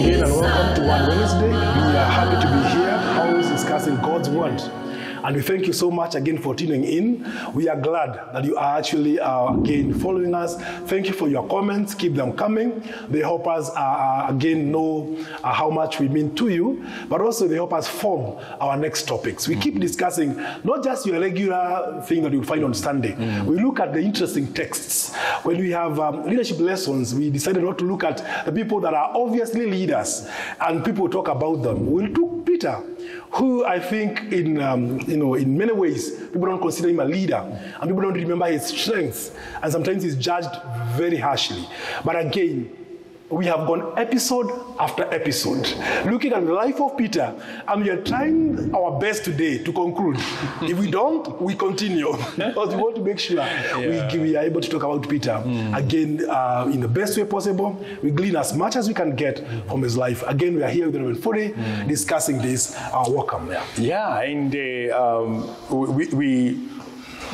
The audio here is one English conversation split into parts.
Again and welcome to Word Wednesday. we thank you so much again for tuning in. We are glad that you are actually uh, again following us. Thank you for your comments. Keep them coming. They help us uh, uh, again know uh, how much we mean to you, but also they help us form our next topics. We keep discussing not just your regular thing that you'll find on Sunday. We look at the interesting texts. When we have um, leadership lessons, we decided not to look at the people that are obviously leaders and people talk about them. We took Peter who I think in, um, you know, in many ways, people don't consider him a leader and people don't remember his strengths and sometimes he's judged very harshly. But again, we have gone episode after episode looking at the life of Peter, and we are trying our best today to conclude. if we don't, we continue because we want to make sure yeah. we, we are able to talk about Peter mm. again uh, in the best way possible. We glean as much as we can get from his life. Again, we are here with Reverend Fode discussing this. Uh, welcome. Yeah. Yeah, and uh, um, we, we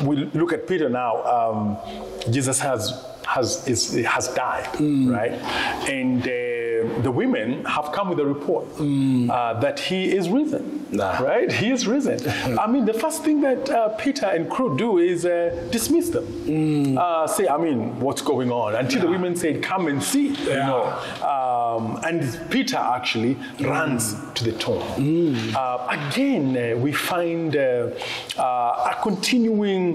we look at Peter now. Um, Jesus has has is, has died, right? And uh, the women have come with a report uh, that he is risen, Nah. right? He is risen. I mean, the first thing that uh, Peter and crew do is uh, dismiss them. Uh, say, I mean, what's going on? Until the women said, "Come and see," you know. Um, and Peter actually runs to the tomb. Uh, again, uh, we find uh, uh, a continuing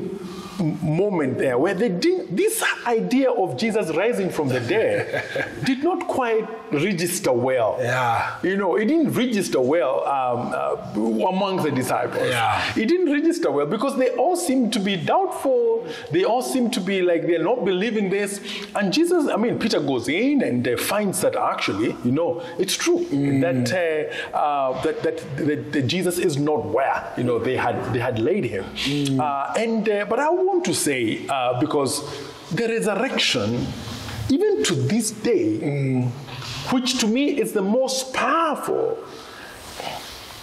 moment there where they didn't, this idea of Jesus rising from the dead did not quite register well. Yeah. You know, it didn't register well um, uh, among the disciples. Yeah. It didn't register well because they all seem to be doubtful. They all seem to be like they're not believing this. And Jesus, I mean, Peter goes in and uh, finds that actually, you know, it's true that, uh, uh, that, that, that, that Jesus is not where you know they had they had laid him. Uh, and uh, but I want to say uh, because the resurrection, even to this day, which to me is the most powerful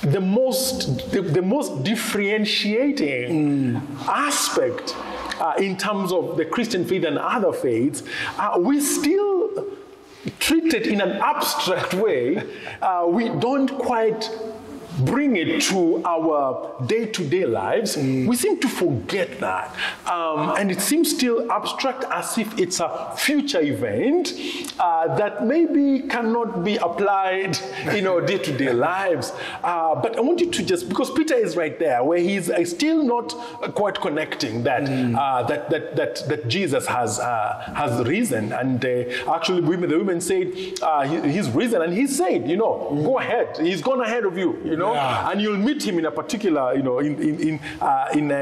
the most the, the most differentiating aspect uh, in terms of the Christian faith and other faiths, uh, we still treat it in an abstract way. Uh, we don't quite bring it to our day-to-day lives. We seem to forget that, um, and it seems still abstract as if it's a future event uh, that maybe cannot be applied in our day-to-day lives. Uh, but I want you to just because Peter is right there, where he's uh, still not uh, quite connecting that uh, that, that that that Jesus has uh, has risen, and uh, actually, women, the women said uh, he, he's risen, and he said, you know, go ahead, he's gone ahead of you, you know, Yeah. and you'll meet him in a particular, you know, in in in uh, in, uh,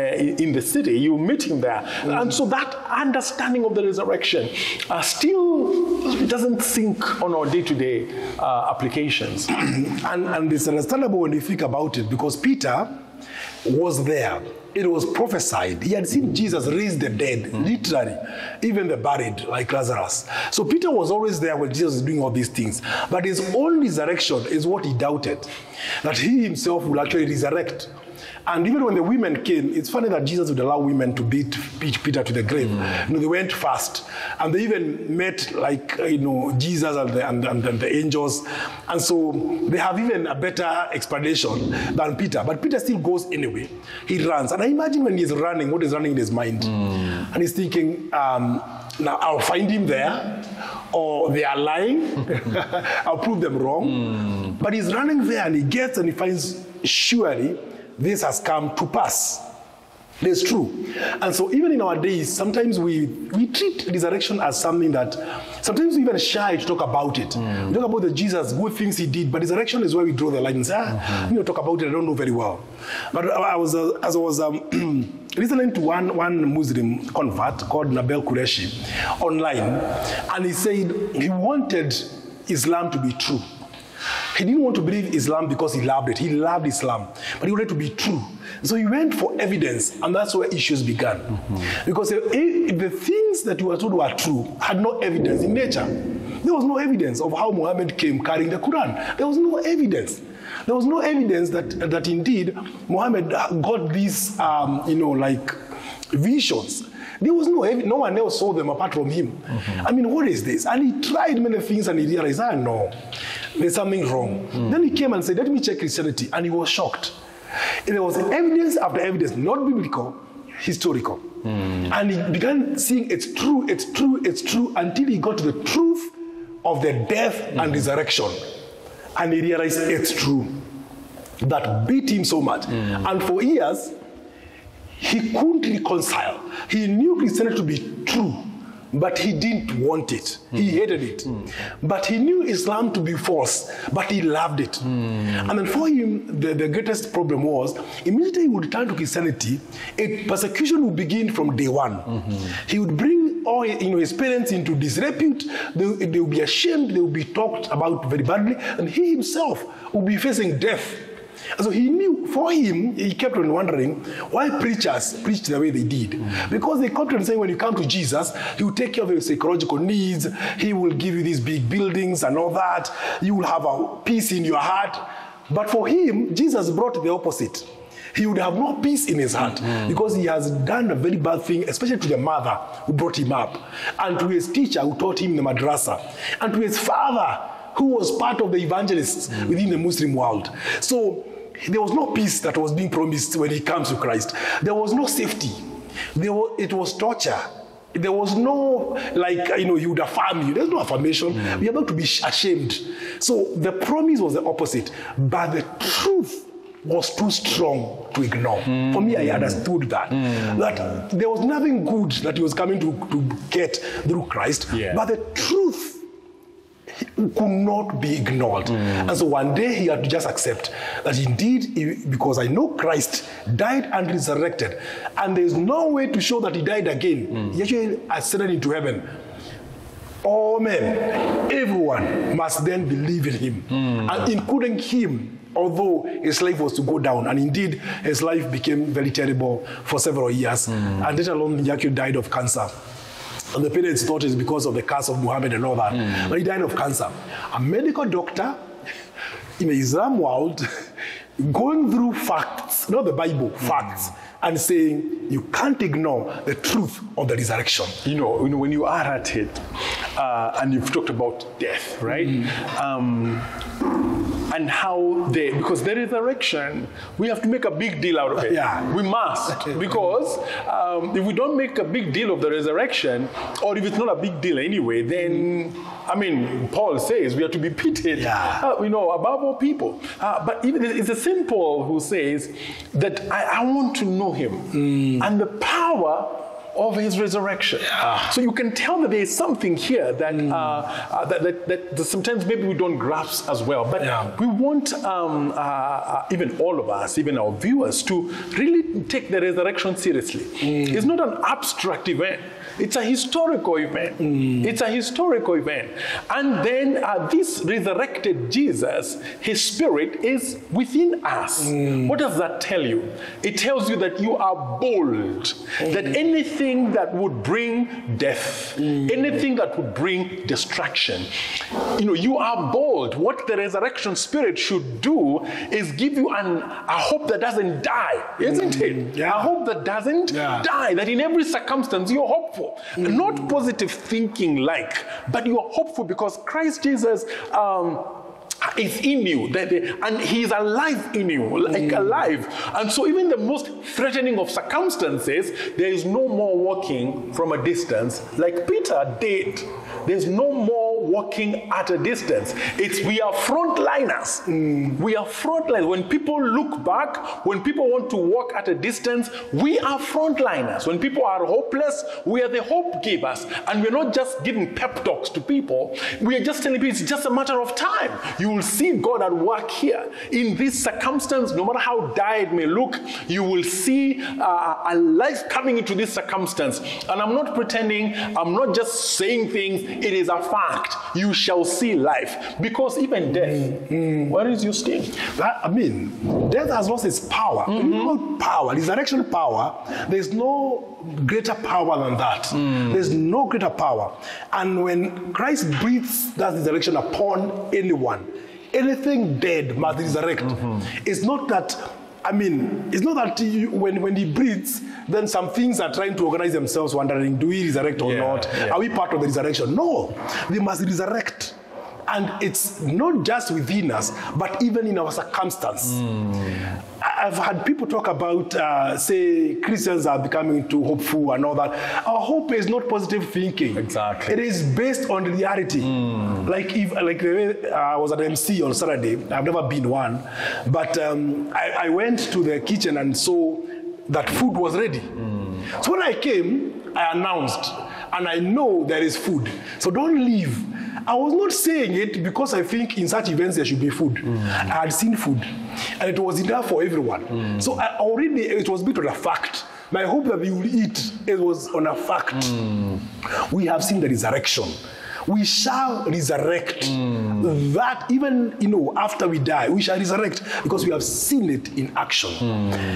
in the city, you'll meet him there, and so that understanding of the resurrection uh, still doesn't sink on our day-to-day uh, applications. and, and it's understandable when you think about it because Peter was there. It was prophesied. He had seen Jesus raise the dead, hmm. literally, even the buried, like Lazarus. So Peter was always there when Jesus was doing all these things. But his own resurrection is what he doubted that he himself will actually resurrect. And even when the women came, it's funny that Jesus would allow women to beat beat Peter to the grave. You know, they went fast, and they even met like uh, you know Jesus and the, and, and, and the angels, and so they have even a better explanation than Peter. But Peter still goes anyway. He runs, and I imagine when he's running, what is running in his mind, and he's thinking, um, "Now I'll find him there." Or they are lying, I'll prove them wrong. But he's running there and he gets and he finds, surely this has come to pass. It's true. And so even in our days, sometimes we, we treat resurrection as something that sometimes we even shy to talk about it. We talk about the Jesus, good things he did, but resurrection is where we draw the line and say, ah, you know, talk about it, I don't know very well. But I I was, uh, as I was um, listening to one, one Muslim convert called Nabil Qureshi online, and he said he wanted Islam to be true. He didn't want to believe Islam because he loved it. He loved Islam, but he wanted to be true. So he went for evidence, and that's where issues began. Because if, if the things that you were told were true had no evidence in nature, there was no evidence of how Muhammad came carrying the Quran. There was no evidence. There was no evidence that, that indeed Muhammad got these, um, you know, like visions. There was no no one else saw them apart from him. I mean, what is this? And he tried many things and he realized, ah, no, there's something wrong. Hmm. Then he came and said, let me check Christianity. And he was shocked. There was evidence after evidence, not biblical, historical. Hmm. And he began seeing it's true, it's true, it's true, until he got to the truth of the death and hmm. resurrection. And he realized it's true. That beat him so much. And for years, he couldn't reconcile. He knew Christianity to be true, but he didn't want it. He hmm. hated it. Hmm. But he knew Islam to be false, but he loved it. Hmm. And then for him, the, the greatest problem was immediately he would turn to Christianity, a persecution would begin from day one. Mm-hmm. He would bring all you know, his parents into disrepute, they, they would be ashamed, they would be talked about very badly, and he himself would be facing death. So he knew, for him, he kept on wondering why preachers preached the way they did. Because they kept on saying when you come to Jesus, he will take care of your psychological needs, he will give you these big buildings and all that, you will have a peace in your heart. But for him, Jesus brought the opposite. He would have no peace in his heart mm. because he has done a very bad thing, especially to the mother who brought him up, and to his teacher who taught him the madrasa, and to his father who was part of the evangelists mm. within the Muslim world. So there was no peace that was being promised when he comes to Christ. There was no safety. There was, it was torture. There was no, like, you know, he would affirm you. There's no affirmation. Mm. We are about to be ashamed. So the promise was the opposite. But the truth was too strong to ignore. For me, I mm. understood that. Mm. That there was nothing good that he was coming to, to get through Christ. Yeah. But the truth could not be ignored. Mm. And so one day he had to just accept that indeed, he- because I know Christ died and resurrected, and there's no way to show that he died again. Mm. He actually ascended into heaven. All men, everyone must then believe in him, mm. and including him, although his life was to go down. And indeed, his life became very terrible for several years. And let alone, he actually died of cancer. And the parents thought it's because of the curse of Muhammad and all that. But he died of cancer. A medical doctor in the Islam world going through facts, not the Bible, facts, and saying you can't ignore the truth of the resurrection. you know, you know, when you are at it, uh, and you've talked about death, right? Um, and how the because the resurrection, we have to make a big deal out of it. Yeah. We must because um, if we don't make a big deal of the resurrection, or if it's not a big deal anyway, then I mean, Paul says we are to be pitied, Yeah. uh, you know, above all people. Uh, but even it's the same Paul who says that I, I want to know him and the power of his resurrection. So you can tell that there is something here that, uh, uh, that, that, that sometimes maybe we don't grasp as well. But Yeah. we want um, uh, uh, even all of us, even our viewers, to really take the resurrection seriously. It's not an abstract event. It's a historical event. Mm. It's a historical event. And then uh, this resurrected Jesus, his spirit is within us. Mm. What does that tell you? It tells you that you are bold, mm. that anything that would bring death, anything that would bring destruction, you know, you are bold. What the resurrection spirit should do is give you an, a hope that doesn't die, isn't it? Yeah. A hope that doesn't Yeah. die, that in every circumstance you're hopeful. Not positive thinking like, but you're hopeful because Christ Jesus. Um, is in you. That the- and he is alive in you like alive. And so even the most threatening of circumstances there is no more walking from a distance like peter did. There's no walking at a distance. It's we are frontliners. We are frontliners. When people look back when people want to walk at a distance we are frontliners. When people are hopeless we are the hope givers. And we're not just giving pep talks to people. We are just telling people it's just a matter of time. You will see god at work here. In this circumstance no matter how dire it may look you will see uh, a life coming into this circumstance. And i'm not pretending. I'm not just saying things. It is a fact you shall see life because even death mm, mm. where is your sting That, I mean, death has lost its power. Mm-hmm. Not power, resurrection power. There's no greater power than that. Mm. There's no greater power. And when Christ breathes that resurrection upon anyone, anything dead must resurrect. Mm-hmm. It's not that. I mean, it's not that you, when, when he breathes, then some things are trying to organize themselves, wondering, do we resurrect or Yeah, not? yeah. Are we part of the resurrection? No, we must resurrect. And it's not just within us, but even in our circumstance. I- I've had people talk about, uh, say, Christians are becoming too hopeful and all that. Our hope is not positive thinking. Exactly. It is based on reality. Mm. Like if, like the way uh, I was at MC on Saturday. I've never been one, but um, I, I went to the kitchen and saw that food was ready. Mm. So when I came, I announced, and I know there is food. So don't leave. I was not saying it because I think in such events there should be food. Mm. I had seen food, and it was enough for everyone. Mm. So I already it was built on a fact. My hope that we will eat it was on a fact. Mm. We have seen the resurrection. We shall resurrect. That even you know after we die, we shall resurrect because we have seen it in action.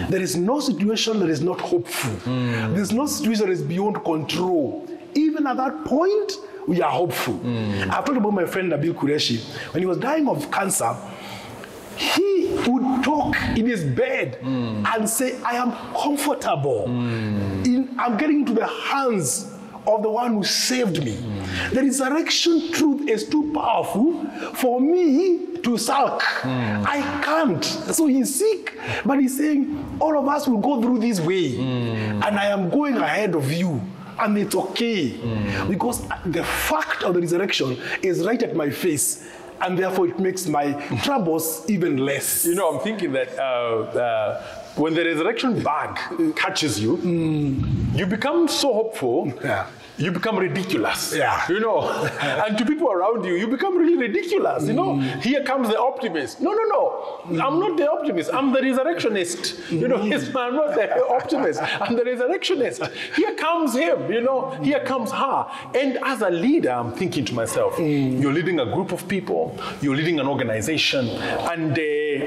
There is no situation that is not hopeful. There is no situation that is beyond control. Even at that point, we are hopeful. Hmm. I've talked about my friend Nabil Qureshi. When he was dying of cancer, he would talk in his bed hmm. and say, I am comfortable. Hmm. In, I'm getting into the hands of the one who saved me. The resurrection truth is too powerful for me to sulk. I can't. So he's sick, but he's saying, All of us will go through this way, and I am going ahead of you. And it's okay. Because the fact of the resurrection is right at my face. And therefore, it makes my troubles even less. You know, I'm thinking that uh, uh, when the resurrection bug catches you, you become so hopeful. Yeah. You become ridiculous. Yeah. You know, and to people around you, you become really ridiculous. You know, mm. here comes the optimist. No, no, no. Mm. I'm not the optimist. I'm the resurrectionist. You know, mm. yes, I'm not the optimist. I'm the resurrectionist. Here comes him. You know, here comes her. And as a leader, I'm thinking to myself, you're leading a group of people. You're leading an organization, and uh,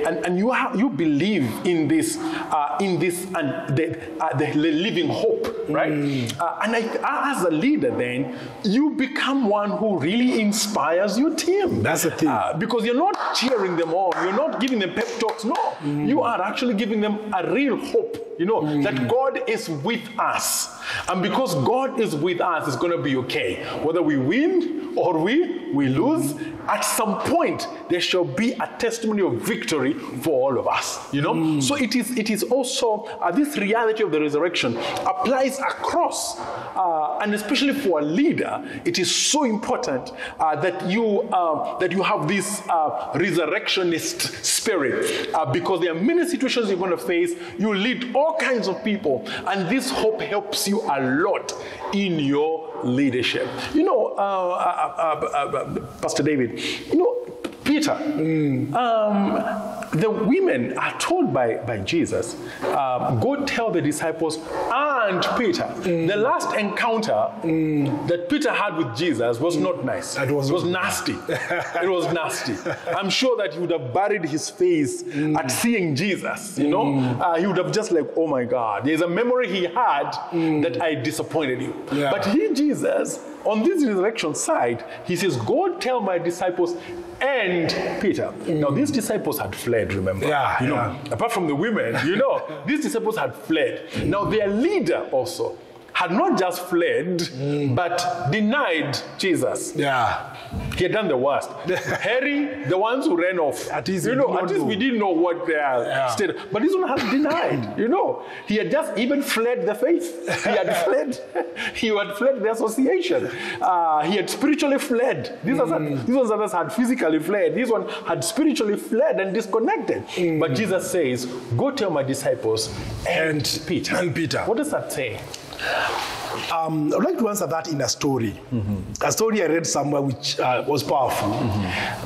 and, and you have, you believe in this uh, in this and the, uh, the living hope, right? Uh, and I, as a leader, then you become one who really inspires your team. That's the thing. Uh, because you're not cheering them on, you're not giving them pep talks. No, you are actually giving them a real hope. You know that God is with us, and because God is with us, it's going to be okay. Whether we win or we we lose, at some point there shall be a testimony of victory for all of us. You know, so it is it is also uh, this reality of the resurrection applies across, uh, and especially for a leader, it is so important uh, that you uh, that you have this uh, resurrectionist spirit, uh, because there are many situations you're going to face. You lead all kinds of people, and this hope helps you a lot in your leadership. You know, uh, uh, uh, uh, Pastor David, you know, Peter, um, the women are told by, by Jesus, uh, go tell the disciples and Peter. Mm. The last encounter mm. that Peter had with Jesus was not nice. That was it was nasty. it was nasty. I'm sure that he would have buried his face mm. at seeing Jesus, you know? Uh, he would have just like, oh my God, there's a memory he had that I disappointed you. Yeah. But he, Jesus, on this resurrection side, he says, Go tell my disciples and Peter. Mm. Now, these disciples had fled, remember? Yeah, You know, yeah. apart from the women, you know, these disciples had fled. Now, their leader also had not just fled, but denied Jesus. Yeah. He had done the worst. Harry, the ones who ran off. At least you we know, at least we didn't know what their Yeah. state. But this one had denied. You know, he had just even fled the faith. He had fled. He had fled the association. Uh, he had spiritually fled. These, ones Mm. had, these others had physically fled. This one had spiritually fled and disconnected. Mm. But Jesus says, "Go tell my disciples and, And- Peter." and Peter. What does that say? Um, I'd like to answer that in a story. A story I read somewhere which uh, was powerful.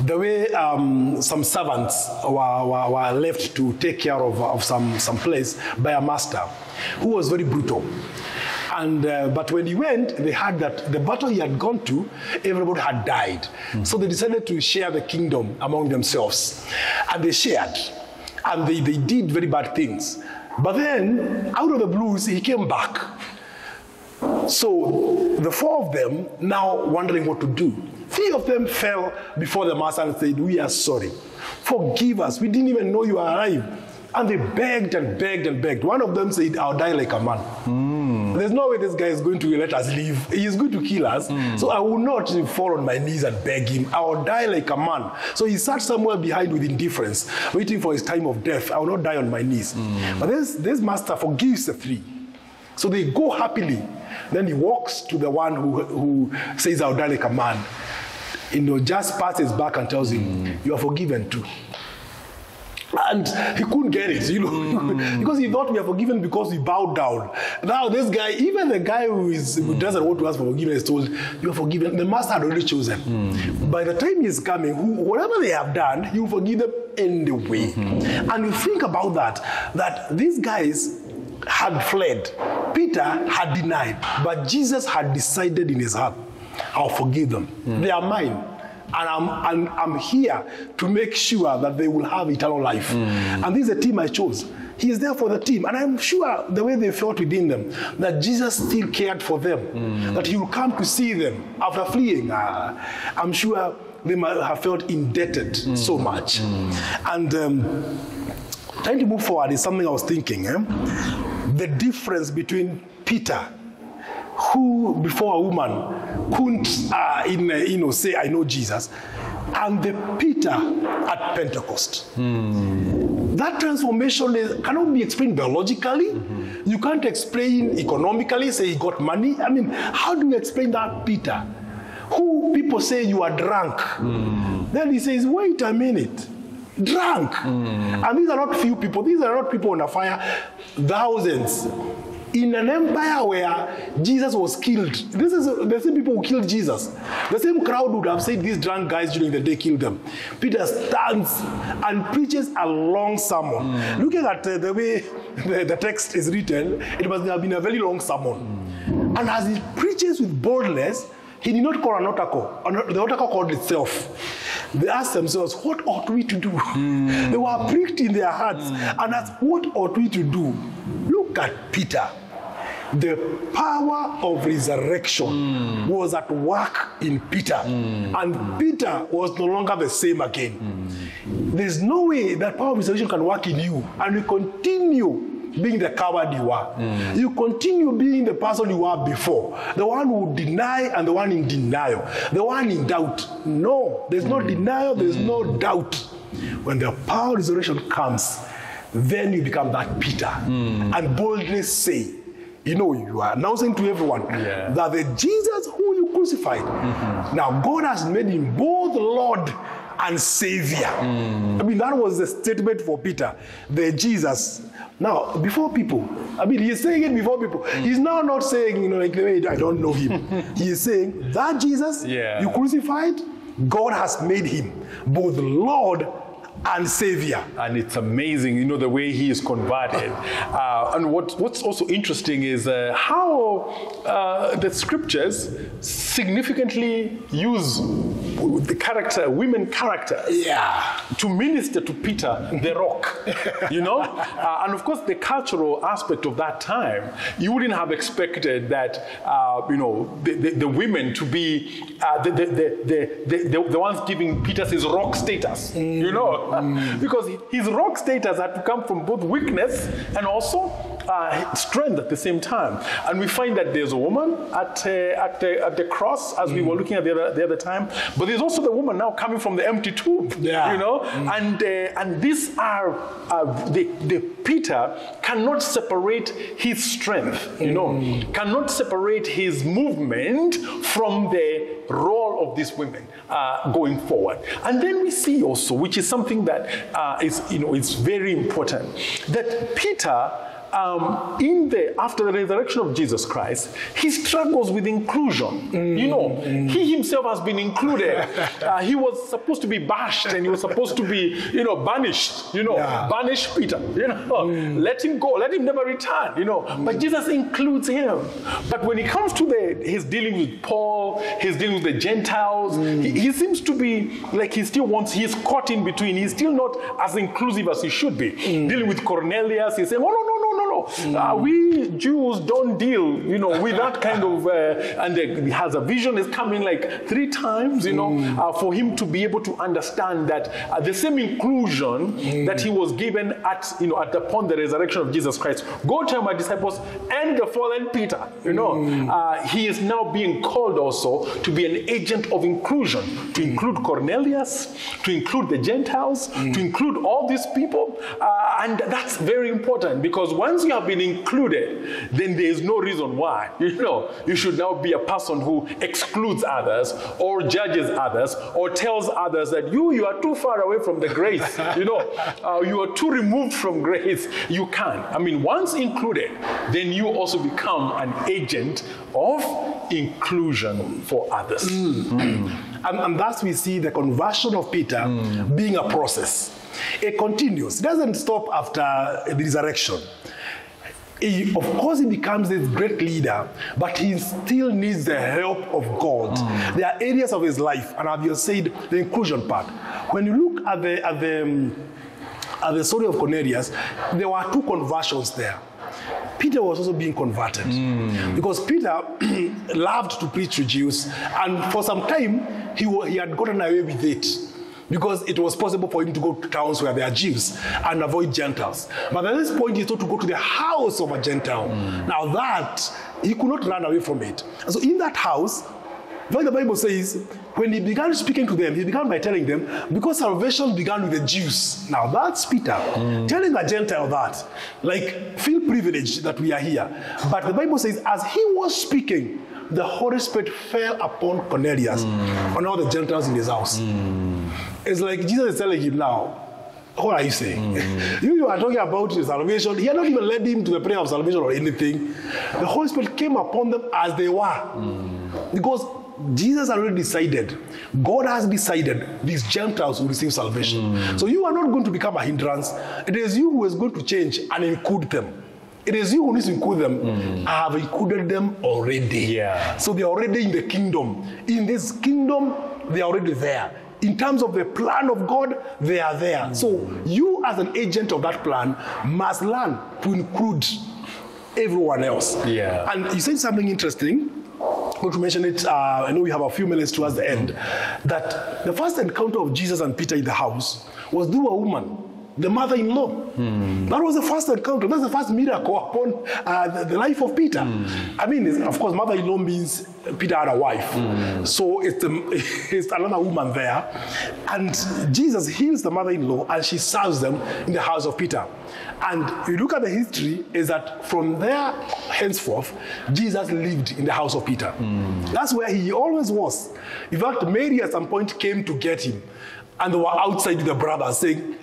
The way um, some servants were, were, were left to take care of, of some, some place by a master who was very brutal. And, uh, but when he went, they heard that the battle he had gone to, everybody had died. So they decided to share the kingdom among themselves. And they shared. And they, they did very bad things. But then, out of the blues, he came back. So the four of them now wondering what to do. Three of them fell before the master and said, We are sorry. Forgive us. We didn't even know you were alive. And they begged and begged and begged. One of them said, I'll die like a man. Hmm. There's no way this guy is going to let us live. He is going to kill us. Hmm. So I will not fall on my knees and beg him. I will die like a man. So he sat somewhere behind with indifference, waiting for his time of death. I will not die on my knees. Hmm. But this, this master forgives the three. So they go happily. Then he walks to the one who, who says, I'll die like a man. You know, just pats his back and tells him, You are forgiven too. And he couldn't get it, you know, because he thought we are forgiven because we bowed down. Now, this guy, even the guy who, is, who doesn't want to ask for forgiveness, told, You are forgiven. The master had already chosen. By the time he's coming, who, whatever they have done, you forgive them anyway. And you think about that, that these guys had fled. Peter had denied, but Jesus had decided in his heart, I'll forgive them. Mm. They are mine. And I'm, I'm, I'm here to make sure that they will have eternal life. Mm. And this is the team I chose. He is there for the team. And I'm sure the way they felt within them, that Jesus still cared for them, mm. that he will come to see them after fleeing. Uh, I'm sure they might have felt indebted so much. And um, trying to move forward is something I was thinking. Eh? The difference between Peter, who before a woman couldn't, uh, in, uh, you know, say, "I know Jesus," and the Peter at Pentecost. that transformation is, cannot be explained biologically. Mm-hmm. You can't explain economically, say he got money. I mean, how do you explain that, Peter? Who people say you are drunk. Mm. Then he says, wait a minute. Drunk. Mm. And these are not few people, these are not people on a fire, thousands. In an empire where Jesus was killed, this is the same people who killed Jesus. The same crowd would have said these drunk guys during the day killed them. Peter stands and preaches a long sermon. Mm. Looking at uh, the way the, the text is written, it must have been a very long sermon. Mm. And as he preaches with boldness, he did not call an. An- The oracle called itself. They asked themselves, What ought we to do? Hmm. They were pricked in their hearts hmm. and asked, What ought we to do? Look at Peter. The power of resurrection hmm. was at work in Peter. And Peter was no longer the same again. There's no way that power of resurrection can work in you and you continue being the coward you are. You continue being the person you were before, the one who deny and the one in denial, the one in doubt. No, there's no hmm. denial, there's hmm. no doubt. When the power of resurrection comes, then you become that Peter hmm. and boldly say, you know, you are announcing to everyone Yeah. that the Jesus who you crucified, mm-hmm. now God has made him both Lord and Savior. I mean, that was the statement for Peter, the Jesus. Now, before people, I mean, he's saying it before people. He's now not saying, you know, like I don't know him. he is saying that Jesus Yeah. you crucified, God has made him both Lord and Savior. and it's amazing, you know, the way he is converted. Uh, and what, what's also interesting is uh, how uh, the scriptures significantly use the character, women characters, Yeah. to minister to Peter, the rock. You know, uh, and of course, the cultural aspect of that time, you wouldn't have expected that, uh, you know, the, the, the women to be uh, the, the, the, the, the, the ones giving Peter his rock status. You know, because his rock status had to come from both weakness and also uh, strength at the same time. And we find that there's a woman at, uh, at, the, at the cross, as we were looking at the other, the other time, but there's also the woman now coming from the empty tomb. Yeah. You know, and uh, and these are uh, the, the Peter cannot separate his strength. You know, cannot separate his movement from the role of these women uh, going forward. And then we see also, which is something that uh, is you know is very important, that Peter um, in the after the resurrection of Jesus Christ, he struggles with inclusion. You know, he himself has been included. Uh, he was supposed to be bashed and he was supposed to be, you know, banished. You know, Yeah. banish Peter. You know, let him go, let him never return. You know, but Jesus includes him. But when it comes to the his dealing with Paul, he's dealing with the Gentiles. He, he seems to be like he still wants. He's caught in between. He's still not as inclusive as he should be. Dealing with Cornelius, he's saying, "Oh no, no, no. Uh, we Jews don't deal, you know, with that kind of." Uh, and he has a vision is coming like three times, you know, uh, for him to be able to understand that uh, the same inclusion that he was given at, you know, at upon the resurrection of Jesus Christ. Go tell my disciples and the fallen Peter, you know, uh, he is now being called also to be an agent of inclusion, to include Cornelius, to include the Gentiles, to include all these people, uh, and that's very important because once you have been included, then there is no reason why, you know, you should now be a person who excludes others or judges others or tells others that you you are too far away from the grace, you know, uh, you are too removed from grace. You can't. I mean, once included, then you also become an agent of inclusion for others. Mm. Hmm. And, and thus we see the conversion of Peter hmm. being a process. It continues. It doesn't stop after the resurrection. He, of course, he becomes this great leader, but he still needs the help of God. Mm. There are areas of his life, and I've just said the inclusion part. When you look at the at the um, at the story of Cornelius, there were two conversions there. Peter was also being converted mm. because Peter loved to preach to Jews, and for some time he, he had gotten away with it because it was possible for him to go to towns where there are Jews and avoid Gentiles. But at this point, he thought to go to the house of a Gentile. Now that he could not run away from it. So in that house, fact, the Bible says when he began speaking to them, he began by telling them, because salvation began with the Jews. Now that's Peter telling a Gentile that, like, feel privileged that we are here. But the Bible says, as he was speaking, the Holy Spirit fell upon Cornelius, and all the Gentiles in his house. Hmm. It's like Jesus is telling him now, what are you saying? Hmm. you, you are talking about salvation. He had not even led him to the prayer of salvation or anything. The Holy Spirit came upon them as they were. Hmm. Because Jesus already decided, God has decided these Gentiles will receive salvation. So you are not going to become a hindrance. It is you who is going to change and include them. It is you who needs to include them. Mm. I have included them already. Yeah. So they are already in the kingdom. In this kingdom, they are already there. In terms of the plan of God, they are there. Mm. So you, as an agent of that plan, must learn to include everyone else. Yeah. And you said something interesting. I'm going to mention it. Uh, I know we have a few minutes towards the end. That the first encounter of Jesus and Peter in the house was through a woman, the mother-in-law. That was the first encounter. That's the first miracle upon uh, the, the life of Peter. I mean, of course, mother-in-law means Peter had a wife. So it's, um, it's another woman there. And Jesus heals the mother-in-law and she serves them in the house of Peter. And you look at the history, is that from there henceforth, Jesus lived in the house of Peter. That's where he always was. In fact, Mary at some point came to get him, and they were outside with the brothers saying,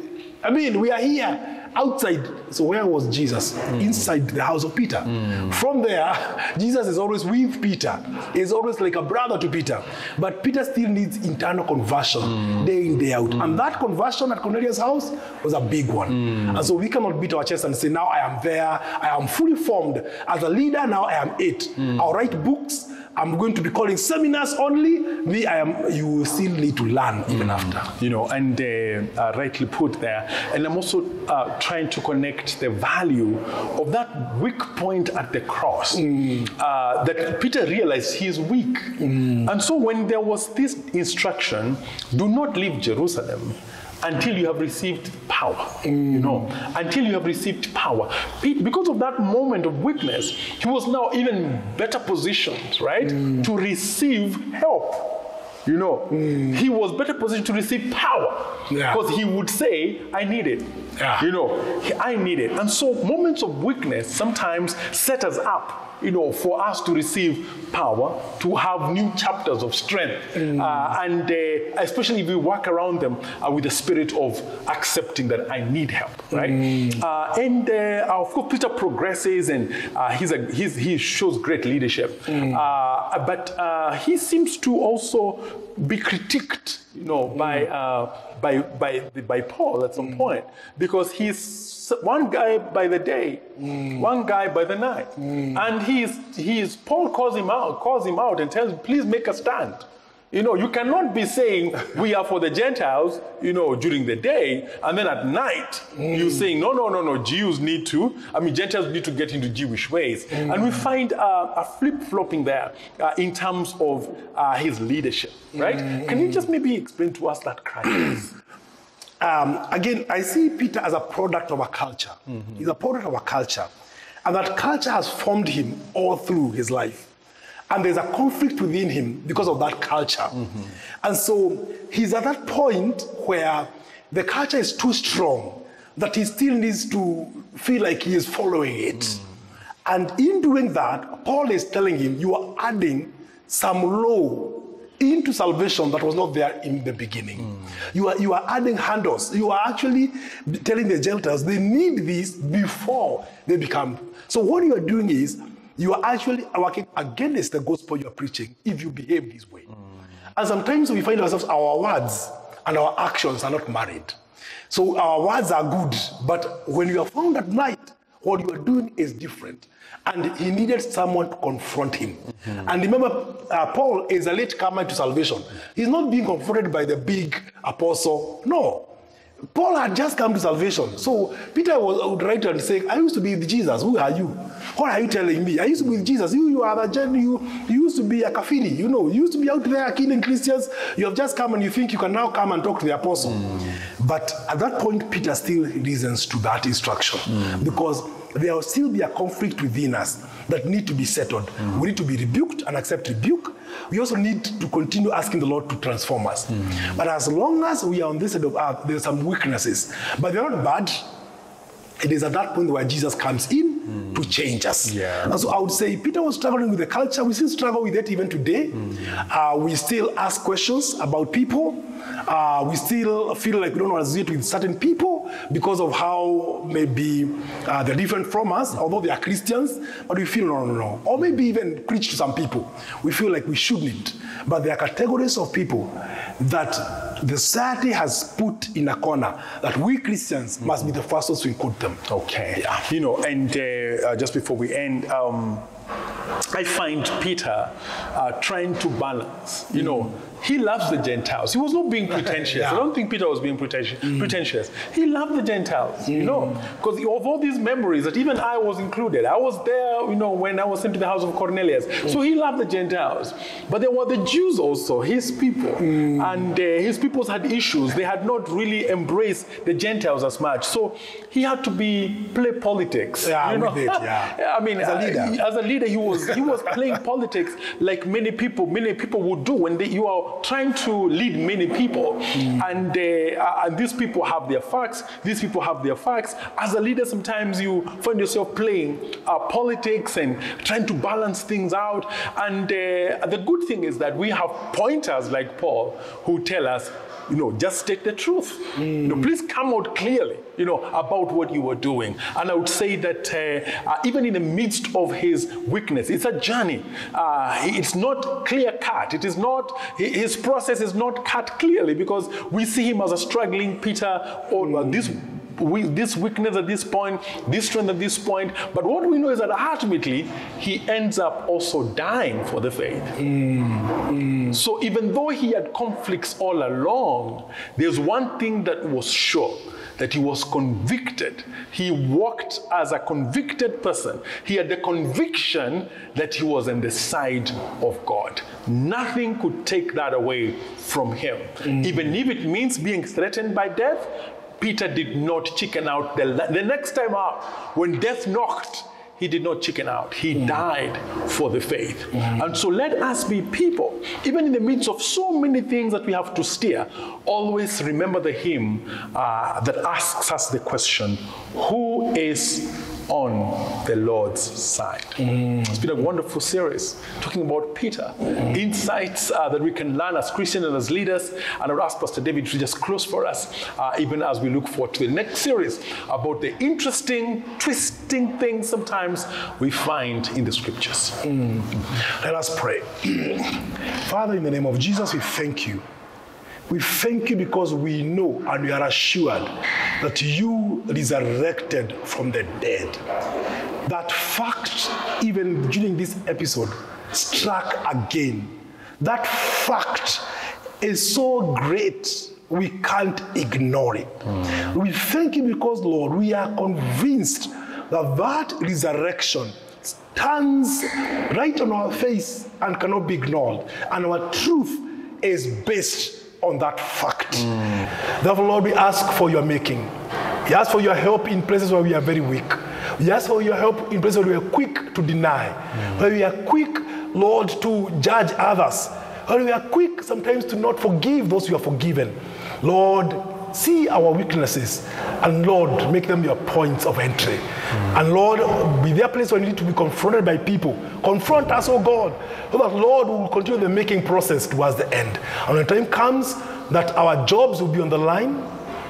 I mean, we are here outside. So where was Jesus? Mm. Inside the house of Peter. Mm. From there, Jesus is always with Peter. He's always like a brother to Peter. But Peter still needs internal conversion mm. day in, day out. And that conversion at Cornelius' house was a big one. And so we cannot beat our chest and say, now I am there. I am fully formed. As a leader, now I am it. I'll write books. I'm going to be calling seminars only. Me, I am. You will still need to learn even after. you know, and uh, uh, rightly put there. And I'm also uh, trying to connect the value of that weak point at the cross. Uh, that Peter realized he is weak. And so when there was this instruction, do not leave Jerusalem until you have received power, you mm. know, until you have received power. Because of that moment of weakness, he was now even better positioned, right, mm. to receive help. You know, mm. he was better positioned to receive power Yeah. because he would say, I need it. Yeah. You know, I need it. And so moments of weakness sometimes set us up, you know, for us to receive power, to have new chapters of strength. Uh, and uh, especially if we work around them uh, with the spirit of accepting that I need help, right? Uh, and uh, of course, Peter progresses and uh, he's a, he's, he shows great leadership. Uh, but uh, he seems to also be critiqued, you know, by, uh, by, by, by Paul at some mm. point because he's one guy by the day, mm. one guy by the night. Mm. And he's, he's, Paul calls him out, calls him out and tells him, please make a stand. You know, you cannot be saying we are for the Gentiles, you know, during the day, and then at night you're saying, no, no, no, no, Jews need to, I mean, Gentiles need to get into Jewish ways. And we find uh, a flip flopping there uh, in terms of uh, his leadership, right? Can you just maybe explain to us that crisis? Um, again, I see Peter as a product of a culture. He's a product of a culture. And that culture has formed him all through his life. And there's a conflict within him because of that culture. Mm-hmm. And so he's at that point where the culture is too strong that he still needs to feel like he is following it. Mm. And in doing that, Paul is telling him, you are adding some law into salvation that was not there in the beginning. Mm. You, are, you are adding handles. You are actually telling the Gentiles they need this before they become. So, what you are doing is you are actually working against the gospel you are preaching if you behave this way. And sometimes we find ourselves, our words and our actions are not married. So, our words are good, but when you are found at night, what you are doing is different. And he needed someone to confront him. And remember, uh, Paul is a late comer to salvation. He's not being confronted by the big apostle. No. Paul had just come to salvation. So Peter was, would write and say, I used to be with Jesus. Who are you? What are you telling me? I used to be with Jesus. You, you are the gen, you, you used to be a kafiri. You know, you used to be out there killing Christians. You have just come and you think you can now come and talk to the apostle. But at that point, Peter still listens to that instruction because there will still be a conflict within us that need to be settled. We need to be rebuked and accept rebuke. We also need to continue asking the Lord to transform us. But as long as we are on this side of earth, there are some weaknesses, but they're not bad. It is at that point where Jesus comes in to change us. Yeah. And so I would say Peter was struggling with the culture. We still struggle with it even today. Uh, we still ask questions about people. Uh, we still feel like we don't want to associate with certain people because of how maybe uh, they're different from us, although they are Christians, but we feel no, no, no. Or maybe even preach to some people. We feel like we shouldn't. But there are categories of people that the society has put in a corner that we Christians must be the first ones to include them. Okay. Yeah. You know, and uh, uh, just before we end, um, I find Peter uh, trying to balance. You know, he loves the Gentiles. He was not being pretentious. Yeah. I don't think Peter was being pretentious. pretentious. He loved the Gentiles, you know, because of all these memories that even I was included. I was there, you know, when I was sent to the house of Cornelius. So he loved the Gentiles. But there were the Jews also, his people. And uh, his peoples had issues. They had not really embraced the Gentiles as much. So he had to be play politics. Yeah, you know? with it, yeah. I mean, As a leader. uh, as a leader, he was he was playing politics like many people many people would do when they, you are trying to lead many people, and uh, uh, and these people have their facts. These people have their facts. As a leader, sometimes you find yourself playing uh, politics and trying to balance things out. And uh, the good thing is that we have pointers like Paul who tell us you know, just state the truth. You know, please come out clearly, you know, about what you were doing. And I would say that uh, uh, even in the midst of his weakness, it's a journey. Uh, it's not clear cut. It is not, his process is not cut clearly because we see him as a struggling Peter or uh, this we, this weakness at this point, this strength at this point. But what we know is that ultimately he ends up also dying for the faith. Mm-hmm. So even though he had conflicts all along, there's one thing that was sure that he was convicted. He walked as a convicted person. He had the conviction that he was on the side of God. Nothing could take that away from him. Mm-hmm. Even if it means being threatened by death, Peter did not chicken out. The, the next time out, when death knocked, he did not chicken out. He died for the faith. And so let us be people, even in the midst of so many things that we have to steer, always remember the hymn uh, that asks us the question who is on the Lord's side? It's been a wonderful series talking about Peter, insights uh, that we can learn as Christians and as leaders. And I would ask Pastor David to just close for us, uh, even as we look forward to the next series about the interesting, twisting things sometimes we find in the scriptures. Let us pray. Father, in the name of Jesus, we thank you. We thank you because we know and we are assured that you resurrected from the dead. That fact, even during this episode, struck again. That fact is so great, we can't ignore it. Mm. We thank you because, Lord, we are convinced that that resurrection stands right on our face and cannot be ignored. And our truth is based on that fact. Therefore, Lord, we ask for your making. We ask for your help in places where we are very weak. We ask for your help in places where we are quick to deny, where we are quick, Lord, to judge others, where we are quick sometimes to not forgive those who are forgiven. Lord, see our weaknesses and Lord, make them your points of entry. And Lord, be there place where we need to be confronted by people. Confront us, oh God, so that Lord will continue the making process towards the end. And when time comes that our jobs will be on the line,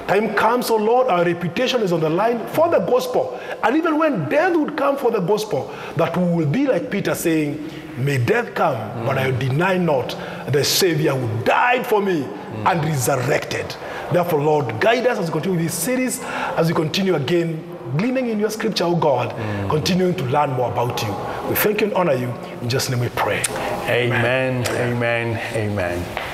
time comes, oh Lord, our reputation is on the line for the gospel. And even when death would come for the gospel, that we will be like Peter saying, May death come, but I deny not the Savior who died for me and resurrected. Therefore, Lord, guide us as we continue this series, as we continue again gleaning in your scripture, oh God, mm. continuing to learn more about you. We thank you and honor you. In Jesus' name we pray. Amen, amen, amen.